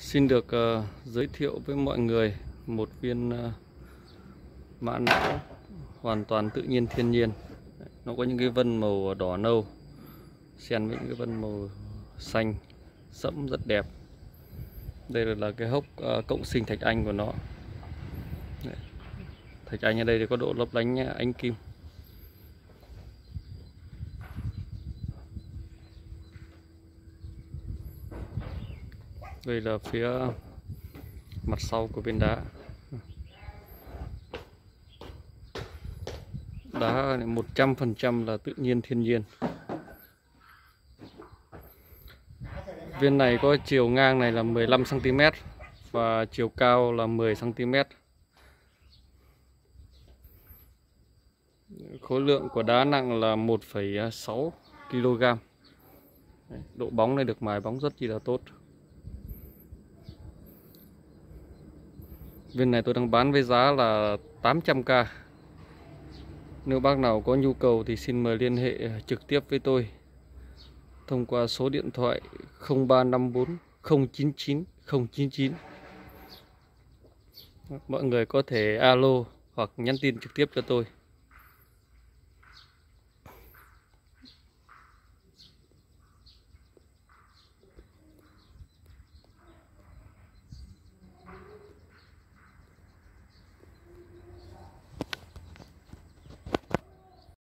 Xin được uh, giới thiệu với mọi người một viên uh, mã não hoàn toàn tự nhiên thiên nhiên. Nó có những cái vân màu đỏ nâu xen với những cái vân màu xanh sẫm rất đẹp. Đây là, cái hốc uh, cộng sinh thạch anh của nó. Đấy. Thạch anh ở đây thì có độ lấp lánh ánh kim. Đây là phía mặt sau của viên đá. Đá này 100% là tự nhiên thiên nhiên. Viên này có chiều ngang này là 15 cm và chiều cao là 10 cm. Khối lượng của đá nặng là 1,6 kg. Độ bóng này được mài bóng rất chi là tốt. Viên này tôi đang bán với giá là 800k Nếu bác nào có nhu cầu thì xin mời liên hệ ờ, trực tiếp với tôi. Thông qua số điện thoại 0354 099 099 Mọi người có thể alo hoặc nhắn tin trực tiếp cho tôi.